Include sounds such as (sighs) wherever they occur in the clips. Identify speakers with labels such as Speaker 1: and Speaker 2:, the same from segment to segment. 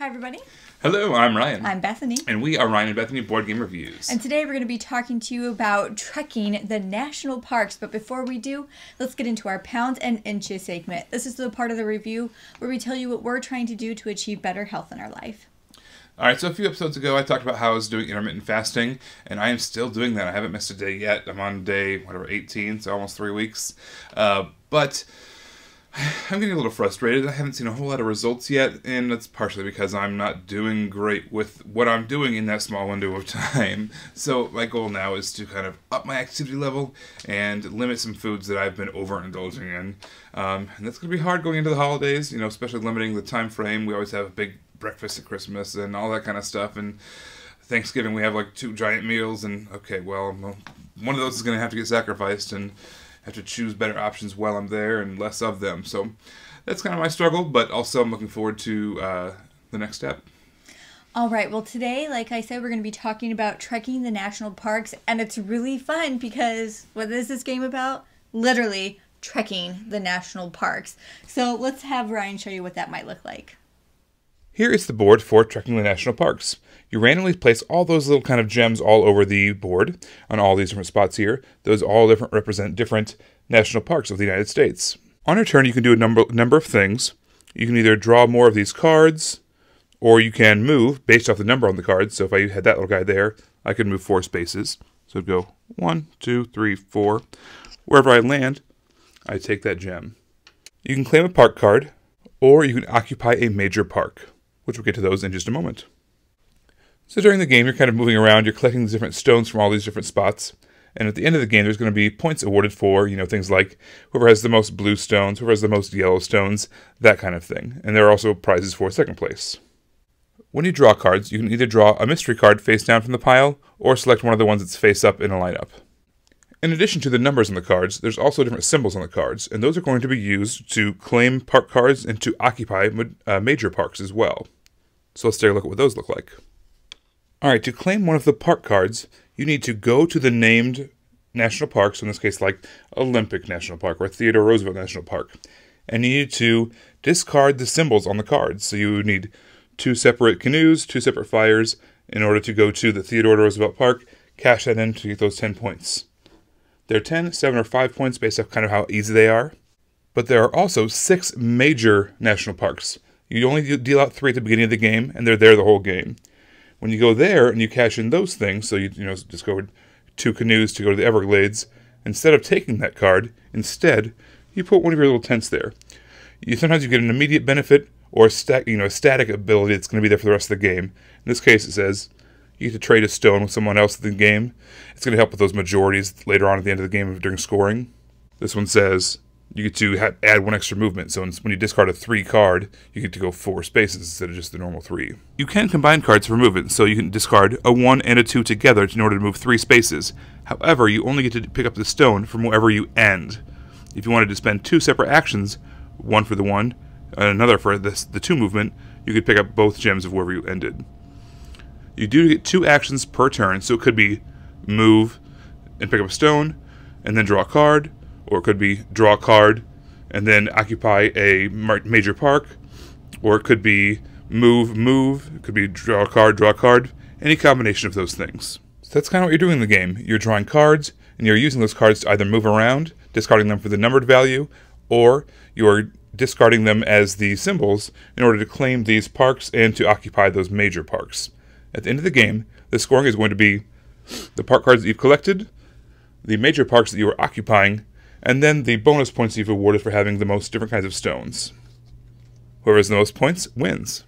Speaker 1: Hi, everybody.
Speaker 2: Hello, I'm Ryan.
Speaker 1: I'm Bethany.
Speaker 2: And we are Ryan and Bethany Board Game Reviews.
Speaker 1: And today we're going to be talking to you about trekking the national parks. But before we do, let's get into our pounds and inches segment. This is the part of the review where we tell you what we're trying to do to achieve better health in our life.
Speaker 2: All right, so a few episodes ago, I talked about how I was doing intermittent fasting, and I am still doing that. I haven't missed a day yet. I'm on day, whatever, 18, so almost three weeks. Uh, but (sighs) I'm getting a little frustrated. I haven't seen a whole lot of results yet, and that's partially because I'm not doing great with what I'm doing in that small window of (laughs) time. So my goal now is to kind of up my activity level and limit some foods that I've been overindulging in. Um, and that's going to be hard going into the holidays, you know, especially limiting the time frame. We always have a big breakfast at Christmas and all that kind of stuff. And Thanksgiving we have like two giant meals, and okay, well, one of those is going to have to get sacrificed, and have to choose better options while I'm there and less of them. So that's kind of my struggle, but also I'm looking forward to uh, the next step.
Speaker 1: All right. Well, today, like I said, we're going to be talking about trekking the national parks, and it's really fun because what is this game about? Literally trekking the national parks. So let's have Ryan show you what that might look like.
Speaker 2: Here is the board for trekking the national parks. You randomly place all those little kind of gems all over the board on all these different spots here. Those all different represent different national parks of the United States. On your turn, you can do a number number of things. You can either draw more of these cards, or you can move based off the number on the cards. So if I had that little guy there, I could move four spaces. So it'd go one, two, three, four. Wherever I land, I take that gem. You can claim a park card, or you can occupy a major park which we'll get to those in just a moment. So during the game, you're kind of moving around, you're collecting the different stones from all these different spots, and at the end of the game, there's going to be points awarded for, you know, things like whoever has the most blue stones, whoever has the most yellow stones, that kind of thing. And there are also prizes for second place. When you draw cards, you can either draw a mystery card face down from the pile, or select one of the ones that's face up in a lineup. In addition to the numbers on the cards, there's also different symbols on the cards, and those are going to be used to claim park cards and to occupy uh, major parks as well. So let's take a look at what those look like. Alright, to claim one of the park cards, you need to go to the named national parks, in this case like Olympic National Park or Theodore Roosevelt National Park, and you need to discard the symbols on the cards. So you need two separate canoes, two separate fires, in order to go to the Theodore Roosevelt Park, cash that in to get those 10 points. They're 10, 7, or 5 points based off kind of how easy they are. But there are also six major national parks. You only deal out three at the beginning of the game, and they're there the whole game. When you go there and you cash in those things, so you, you know discovered two canoes to go to the Everglades, instead of taking that card, instead you put one of your little tents there. You sometimes you get an immediate benefit or a stat, you know a static ability that's going to be there for the rest of the game. In this case, it says you get to trade a stone with someone else in the game. It's going to help with those majorities later on at the end of the game during scoring. This one says you get to add one extra movement. So when you discard a three card, you get to go four spaces instead of just the normal three. You can combine cards for movement, so you can discard a one and a two together in order to move three spaces. However, you only get to pick up the stone from wherever you end. If you wanted to spend two separate actions, one for the one and another for this, the two movement, you could pick up both gems of wherever you ended. You do get two actions per turn, so it could be move and pick up a stone, and then draw a card, or it could be draw a card and then occupy a major park, or it could be move, move, it could be draw a card, draw a card, any combination of those things. So that's kind of what you're doing in the game. You're drawing cards, and you're using those cards to either move around, discarding them for the numbered value, or you're discarding them as the symbols in order to claim these parks and to occupy those major parks. At the end of the game, the scoring is going to be the park cards that you've collected, the major parks that you are occupying, and then the bonus points you've awarded for having the most different kinds of stones. Whoever has the most points wins.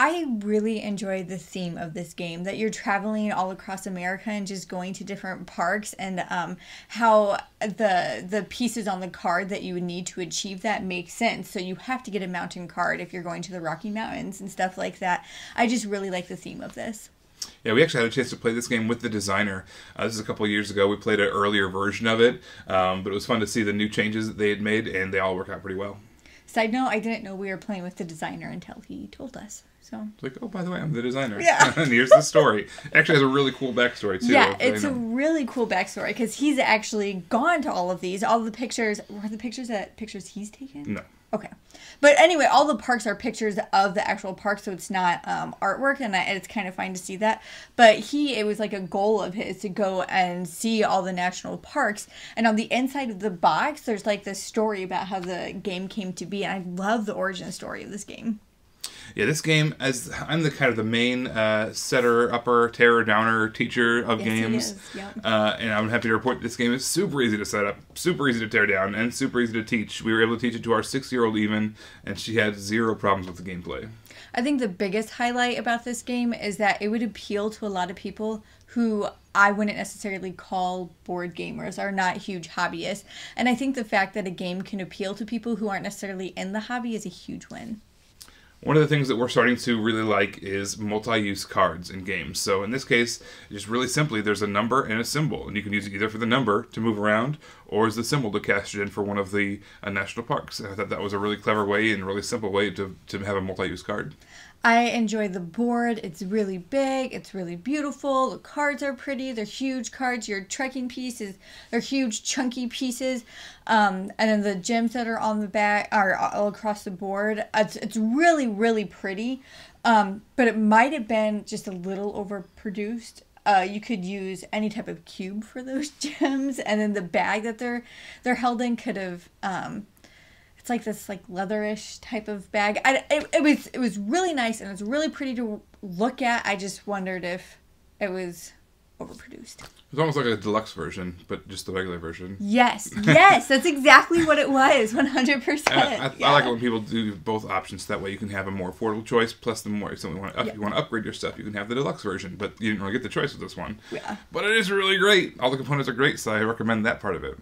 Speaker 1: I really enjoy the theme of this game that you're traveling all across America and just going to different parks and um, how the the pieces on the card that you would need to achieve that make sense. So you have to get a mountain card if you're going to the Rocky Mountains and stuff like that. I just really like the theme of this.
Speaker 2: Yeah, we actually had a chance to play this game with the designer. Uh, this is a couple years ago. We played an earlier version of it, um, but it was fun to see the new changes that they had made, and they all work out pretty well.
Speaker 1: Side note: I didn't know we were playing with the designer until he told us. So
Speaker 2: it's like, oh, by the way, I'm the designer.
Speaker 1: Yeah. (laughs)
Speaker 2: and here's the story. Actually, has a really cool backstory too.
Speaker 1: Yeah, it's a really cool backstory because he's actually gone to all of these. All the pictures were the pictures that pictures he's taken.
Speaker 2: No.
Speaker 1: Okay. But anyway, all the parks are pictures of the actual park, so it's not um, artwork, and I, it's kind of fine to see that. But he, it was like a goal of his to go and see all the national parks. And on the inside of the box, there's like this story about how the game came to be, and I love the origin story of this game.
Speaker 2: Yeah, this game, as I'm the kind of the main uh, setter, upper, terror, downer teacher of
Speaker 1: Yes,
Speaker 2: games,
Speaker 1: is, yep.
Speaker 2: uh, and I'm happy to report this game is super easy to set up, super easy to tear down, and super easy to teach. We were able to teach it to our six-year-old even, and she had zero problems with the gameplay.
Speaker 1: I think the biggest highlight about this game is that it would appeal to a lot of people who I wouldn't necessarily call board gamers, are not huge hobbyists. And I think the fact that a game can appeal to people who aren't necessarily in the hobby is a huge win.
Speaker 2: One of the things that we're starting to really like is multi-use cards in games. So in this case, just really simply, there's a number and a symbol, and you can use it either for the number to move around, or as the symbol to cast it in for one of the uh, national parks. And I thought that was a really clever way and really simple way to, to have a multi-use card.
Speaker 1: I enjoy the board. It's really big. It's really beautiful. The cards are pretty. They're huge cards. Your trekking pieces, they're huge, chunky pieces. Um, and then the gems that are on the back are all across the board. It's, it's really, really pretty. Um, but it might have been just a little overproduced. Uh, you could use any type of cube for those (laughs) gems, and then the bag that they're they're held in could have um, it's like this like leatherish type of bag. I, it, it was it was really nice and it's really pretty to look at. I just wondered if it was overproduced.
Speaker 2: It's almost like a deluxe version, but just the regular version.
Speaker 1: Yes, (laughs) yes, that's exactly what it was. One hundred percent.
Speaker 2: I, like it when people do both options. That way, you can have a more affordable choice. Plus, the more if you want to,
Speaker 1: Yeah.
Speaker 2: you want to upgrade your stuff, you can have the deluxe version. But you didn't really get the choice with this one.
Speaker 1: Yeah.
Speaker 2: But it is really great. All the components are great, so I recommend that part of it.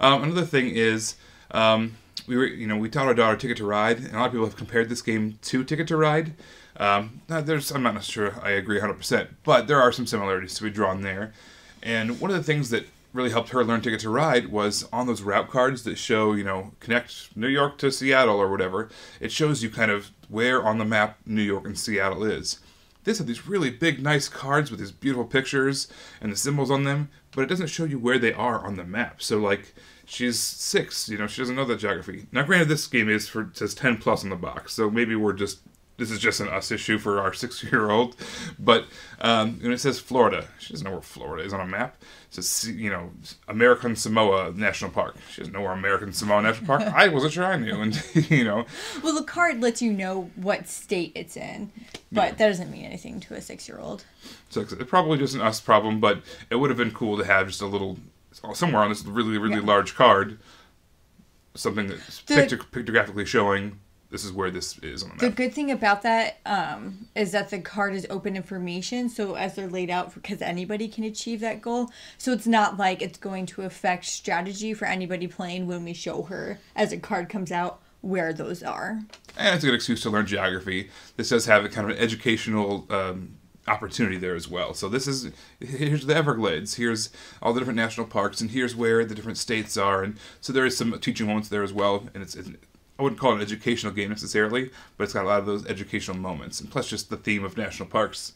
Speaker 2: Um, another thing is, um, we were, you know, we taught our daughter Ticket to Ride, and a lot of people have compared this game to Ticket to Ride. Um, there's, I'm not sure I agree 100%, but there are some similarities to be drawn there. And one of the things that really helped her learn Ticket to Ride was on those route cards that show, you know, connect New York to Seattle or whatever. It shows you kind of where on the map New York and Seattle is. This had these really big, nice cards with these beautiful pictures and the symbols on them, but it doesn't show you where they are on the map. So, like, she's six, you know, she doesn't know that geography. Now, granted, this game is for says ten plus on the box, so maybe we're just this is just an us issue for our (laughs) six-year-old. But um, when it says Florida, she doesn't know where Florida is on a map. It says you know American Samoa National Park. She doesn't know where American Samoa National Park. (laughs) I wasn't sure I knew, and (laughs) you know,
Speaker 1: Well, the card lets you know what state it's in, but that doesn't mean anything to a six-year-old.
Speaker 2: So it's probably just an us problem, but it would have been cool to have just a little somewhere on this really really
Speaker 1: Yeah.
Speaker 2: large card, something that's
Speaker 1: The-
Speaker 2: pictographically showing this is where this is on the
Speaker 1: The good thing about that um, is that the card is open information. So as they're laid out, because anybody can achieve that goal. So it's not like it's going to affect strategy for anybody playing when we show her as a card comes out where those are.
Speaker 2: And it's a good excuse to learn geography. This does have a kind of an educational um, opportunity there as well. So this is here's the Everglades, here's all the different national parks, and here's where the different states are. And so there is some teaching moments there as well. And it's, it's I wouldn't call it an educational game necessarily, but it's got a lot of those educational moments. And plus, just the theme of national parks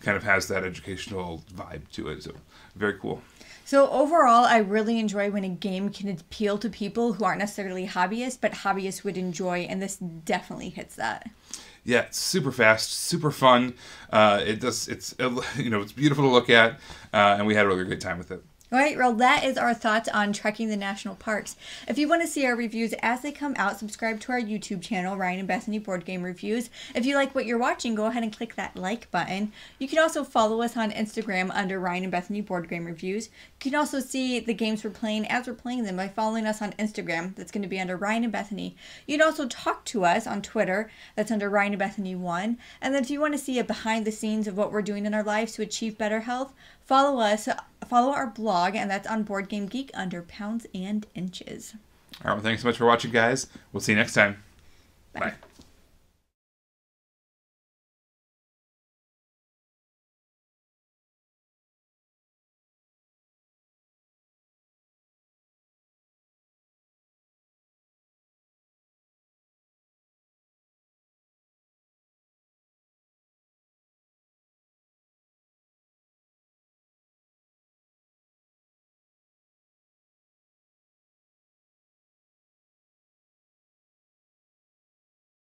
Speaker 2: kind of has that educational vibe to it. So very cool.
Speaker 1: So overall, I really enjoy when a game can appeal to people who aren't necessarily hobbyists, but hobbyists would enjoy, and this definitely hits that.
Speaker 2: Yeah, super fast, super fun. Uh, it does. It's (laughs) you know it's beautiful to look at, uh, and we had a really great time with it.
Speaker 1: All right, well, that is our thoughts on trekking the national parks. If you want to see our reviews as they come out, subscribe to our YouTube channel, Ryan and Bethany Board Game Reviews. If you like what you're watching, go ahead and click that like button. You can also follow us on Instagram under Ryan and Bethany Board Game Reviews. You can also see the games we're playing as we're playing them by following us on Instagram. That's going to be under Ryan and Bethany. You can also talk to us on Twitter. That's under Ryan and Bethany 1. And then if you want to see a behind the scenes of what we're doing in our lives to achieve better health, Follow us, follow our blog, and that's on Board Game Geek under pounds and inches.
Speaker 2: All right, well, thanks so much for watching, guys. We'll see you next time. Bye. Bye.